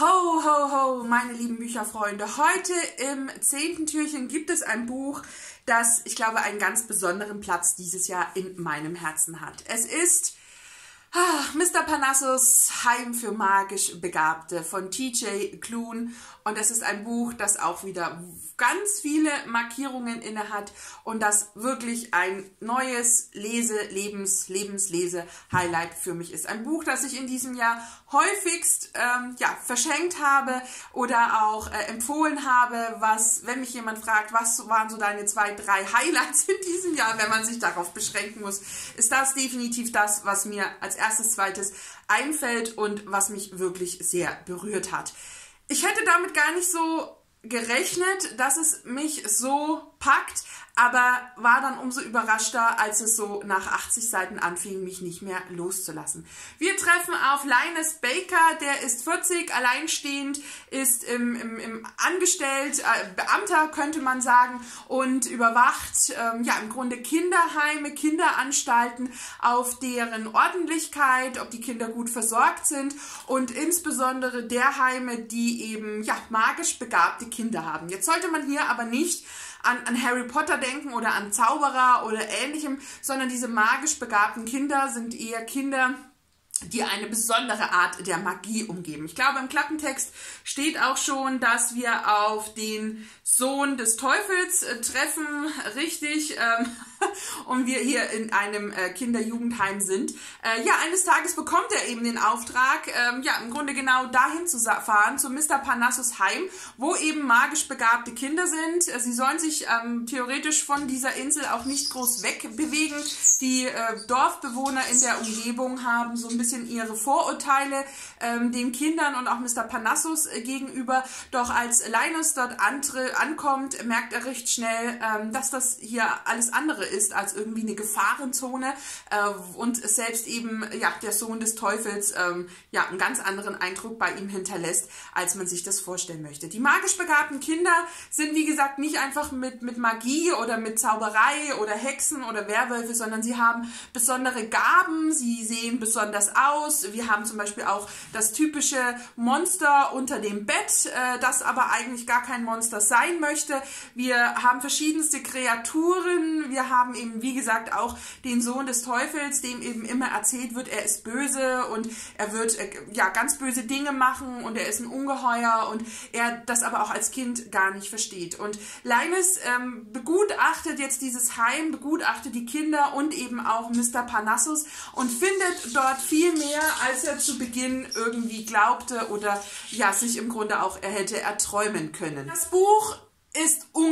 Ho, ho, ho, meine lieben Bücherfreunde. Heute im zehnten Türchen gibt es ein Buch, das, ich glaube, einen ganz besonderen Platz dieses Jahr in meinem Herzen hat. Es ist Mr. Panassos Heim für magisch Begabte von TJ Klun und es ist ein Buch, das auch wieder ganz viele Markierungen inne hat und das wirklich ein neues Lese, Lebens, Lebenslese-Highlight für mich ist. Ein Buch, das ich in diesem Jahr häufigst ähm, ja, verschenkt habe oder auch äh, empfohlen habe, was, wenn mich jemand fragt, was waren so deine zwei, drei Highlights in diesem Jahr, wenn man sich darauf beschränken muss, ist das definitiv das, was mir als erstes, zweites einfällt und was mich wirklich sehr berührt hat. Ich hätte damit gar nicht so gerechnet, dass es mich so packt, aber war dann umso überraschter, als es so nach 80 Seiten anfing, mich nicht mehr loszulassen. Wir treffen auf Linus Baker, der ist 40, alleinstehend, ist im, im, im angestellt, äh, Beamter könnte man sagen, und überwacht ähm, ja im Grunde Kinderheime, Kinderanstalten auf deren Ordentlichkeit, ob die Kinder gut versorgt sind und insbesondere der Heime, die eben ja magisch begabte Kinder haben. Jetzt sollte man hier aber nicht an, an Harry Potter denken oder an Zauberer oder ähnlichem, sondern diese magisch begabten Kinder sind eher Kinder, die eine besondere Art der Magie umgeben. Ich glaube, im Klappentext steht auch schon, dass wir auf den Sohn des Teufels äh, treffen, richtig, ähm, und wir hier in einem äh, Kinderjugendheim sind. Äh, ja, eines Tages bekommt er eben den Auftrag, ähm, ja, im Grunde genau dahin zu fahren, zu Mr. Parnassus Heim, wo eben magisch begabte Kinder sind. Äh, sie sollen sich ähm, theoretisch von dieser Insel auch nicht groß wegbewegen. Die Dorfbewohner in der Umgebung haben so ein bisschen ihre Vorurteile ähm, den Kindern und auch Mr. Parnassus äh, gegenüber. Doch als Linus dort antre ankommt, merkt er recht schnell, ähm, dass das hier alles andere ist als irgendwie eine Gefahrenzone äh, und selbst eben ja der Sohn des Teufels ähm, ja einen ganz anderen Eindruck bei ihm hinterlässt, als man sich das vorstellen möchte. Die magisch begabten Kinder sind wie gesagt nicht einfach mit mit Magie oder mit Zauberei oder Hexen oder Werwölfe, sondern sie haben besondere Gaben, sie sehen besonders aus. Wir haben zum Beispiel auch das typische Monster unter dem Bett, äh, das aber eigentlich gar kein Monster sein möchte. Wir haben verschiedenste Kreaturen, wir haben eben, wie gesagt, auch den Sohn des Teufels, dem eben immer erzählt wird, er ist böse und er wird äh, ja ganz böse Dinge machen und er ist ein Ungeheuer und er das aber auch als Kind gar nicht versteht. Und Linus ähm, begutachtet jetzt dieses Heim, begutachtet die Kinder und eben auch Mr. Parnassus und findet dort viel mehr, als er zu Beginn irgendwie glaubte oder ja, sich im Grunde auch er hätte erträumen können. Das Buch ist unglaublich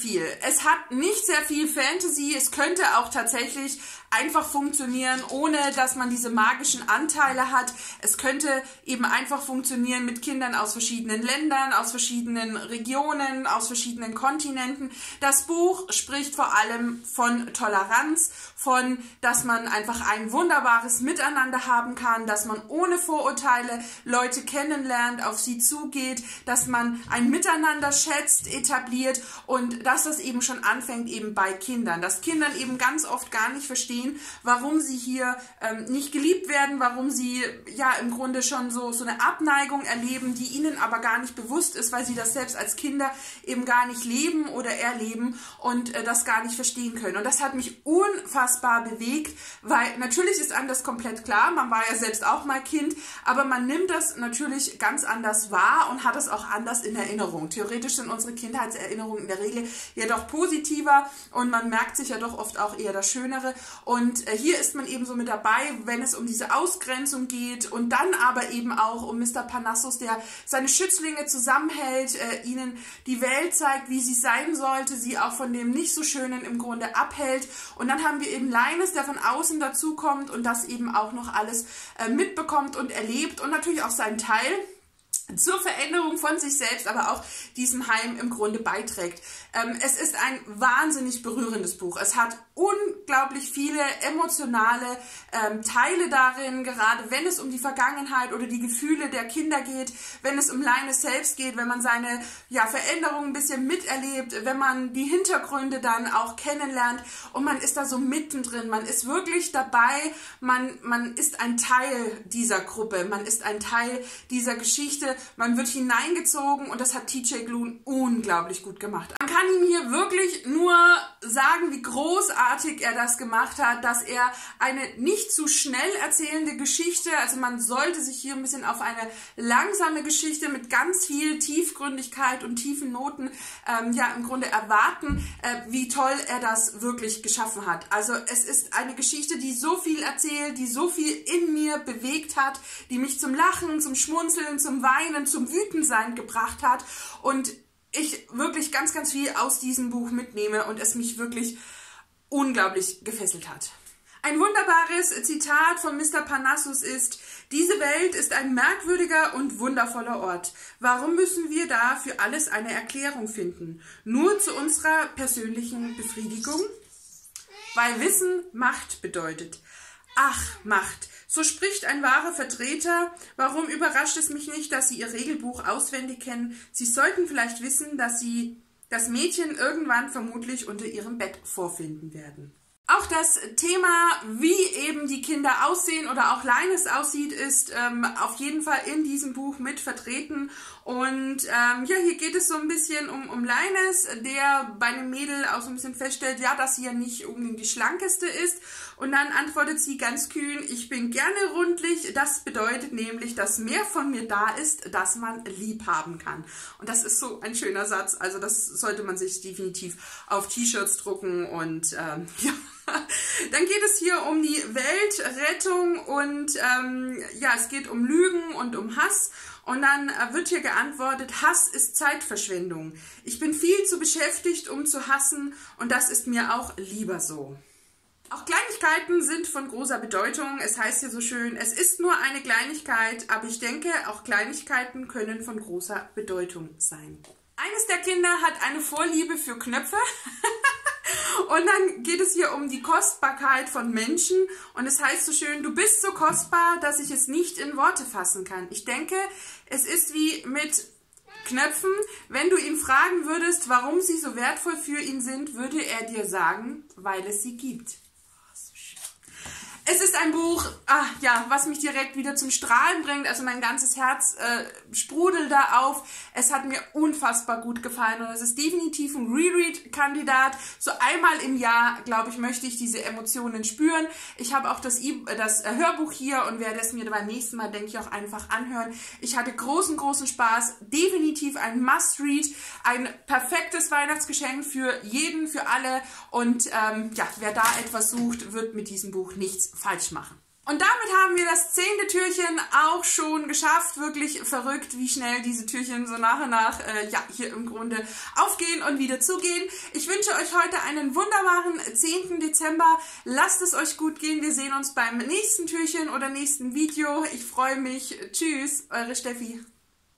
viel. Es hat nicht sehr viel Fantasy. Es könnte auch tatsächlich einfach funktionieren, ohne dass man diese magischen Anteile hat. Es könnte eben einfach funktionieren mit Kindern aus verschiedenen Ländern, aus verschiedenen Regionen, aus verschiedenen Kontinenten. Das Buch spricht vor allem von Toleranz, von, dass man einfach ein wunderbares Miteinander haben kann, dass man ohne Vorurteile Leute kennenlernt, auf sie zugeht, dass man ein Miteinander schätzt, etabliert und dass das eben schon anfängt eben bei Kindern, dass Kindern eben ganz oft gar nicht verstehen, warum sie hier ähm, nicht geliebt werden, warum sie ja im Grunde schon so, so eine Abneigung erleben, die ihnen aber gar nicht bewusst ist, weil sie das selbst als Kinder eben gar nicht leben oder erleben und äh, das gar nicht verstehen können. Und das hat mich unfassbar bewegt, weil natürlich ist einem das komplett klar, man war ja selbst auch mal Kind, aber man nimmt das natürlich ganz anders wahr und hat es auch anders in Erinnerung. Theoretisch sind unsere Kindheitserinnerungen in der Regel ja doch positiver und man merkt sich ja doch oft auch eher das Schönere. Und äh, hier ist man eben so mit dabei, wenn es um diese Ausgrenzung geht und dann aber eben auch um Mr. Panassus, der seine Schützlinge zusammenhält, äh, ihnen die Welt zeigt, wie sie sein sollte, sie auch von dem nicht so Schönen im Grunde abhält. Und dann haben wir eben Linus, der von außen dazukommt und das eben auch noch alles äh, mitbekommt und erlebt und natürlich auch seinen Teil zur Veränderung von sich selbst, aber auch diesem Heim im Grunde beiträgt. Ähm, es ist ein wahnsinnig berührendes Buch. Es hat unglaublich viele emotionale ähm, Teile darin, gerade wenn es um die Vergangenheit oder die Gefühle der Kinder geht, wenn es um Linus selbst geht, wenn man seine ja, Veränderungen ein bisschen miterlebt, wenn man die Hintergründe dann auch kennenlernt und man ist da so mittendrin, man ist wirklich dabei, man, man ist ein Teil dieser Gruppe, man ist ein Teil dieser Geschichte man wird hineingezogen und das hat TJ Gloon unglaublich gut gemacht. Man kann ihm hier wirklich nur sagen, wie großartig er das gemacht hat, dass er eine nicht zu schnell erzählende Geschichte, also man sollte sich hier ein bisschen auf eine langsame Geschichte mit ganz viel Tiefgründigkeit und tiefen Noten ähm, ja im Grunde erwarten, äh, wie toll er das wirklich geschaffen hat. Also es ist eine Geschichte, die so viel erzählt, die so viel in mir bewegt hat, die mich zum Lachen, zum Schmunzeln, zum Weinen, zum Wütendsein gebracht hat und ich wirklich ganz, ganz viel aus diesem Buch mitnehme und es mich wirklich unglaublich gefesselt hat. Ein wunderbares Zitat von Mr. Parnassus ist, diese Welt ist ein merkwürdiger und wundervoller Ort. Warum müssen wir da für alles eine Erklärung finden? Nur zu unserer persönlichen Befriedigung? Weil Wissen Macht bedeutet. Ach, Macht. So spricht ein wahrer Vertreter. Warum überrascht es mich nicht, dass Sie Ihr Regelbuch auswendig kennen? Sie sollten vielleicht wissen, dass Sie das Mädchen irgendwann vermutlich unter Ihrem Bett vorfinden werden. Auch das Thema, wie eben die Kinder aussehen oder auch Leines aussieht, ist ähm, auf jeden Fall in diesem Buch mit vertreten. Und ähm, ja, hier geht es so ein bisschen um, um Leines, der bei einem Mädel auch so ein bisschen feststellt, ja, dass sie ja nicht unbedingt die schlankeste ist. Und dann antwortet sie ganz kühn, ich bin gerne rundlich. Das bedeutet nämlich, dass mehr von mir da ist, dass man lieb haben kann. Und das ist so ein schöner Satz. Also das sollte man sich definitiv auf T-Shirts drucken und ähm, ja. Dann geht es hier um die Weltrettung und ähm, ja, es geht um Lügen und um Hass. Und dann äh, wird hier geantwortet, Hass ist Zeitverschwendung. Ich bin viel zu beschäftigt, um zu hassen und das ist mir auch lieber so. Auch Kleinigkeiten sind von großer Bedeutung. Es heißt hier so schön, es ist nur eine Kleinigkeit, aber ich denke, auch Kleinigkeiten können von großer Bedeutung sein. Eines der Kinder hat eine Vorliebe für Knöpfe. Und dann geht es hier um die Kostbarkeit von Menschen. Und es heißt so schön, du bist so kostbar, dass ich es nicht in Worte fassen kann. Ich denke, es ist wie mit Knöpfen. Wenn du ihn fragen würdest, warum sie so wertvoll für ihn sind, würde er dir sagen, weil es sie gibt. Es ist ein Buch, ah, ja, was mich direkt wieder zum Strahlen bringt. Also mein ganzes Herz äh, sprudelt da auf. Es hat mir unfassbar gut gefallen und es ist definitiv ein Reread-Kandidat. So einmal im Jahr, glaube ich, möchte ich diese Emotionen spüren. Ich habe auch das, e das äh, Hörbuch hier und werde es mir beim nächsten Mal, denke ich, auch einfach anhören. Ich hatte großen, großen Spaß. Definitiv ein Must-Read, ein perfektes Weihnachtsgeschenk für jeden, für alle. Und ähm, ja, wer da etwas sucht, wird mit diesem Buch nichts falsch machen. Und damit haben wir das zehnte Türchen auch schon geschafft. Wirklich verrückt, wie schnell diese Türchen so nach und nach äh, ja, hier im Grunde aufgehen und wieder zugehen. Ich wünsche euch heute einen wunderbaren 10. Dezember. Lasst es euch gut gehen. Wir sehen uns beim nächsten Türchen oder nächsten Video. Ich freue mich. Tschüss, eure Steffi.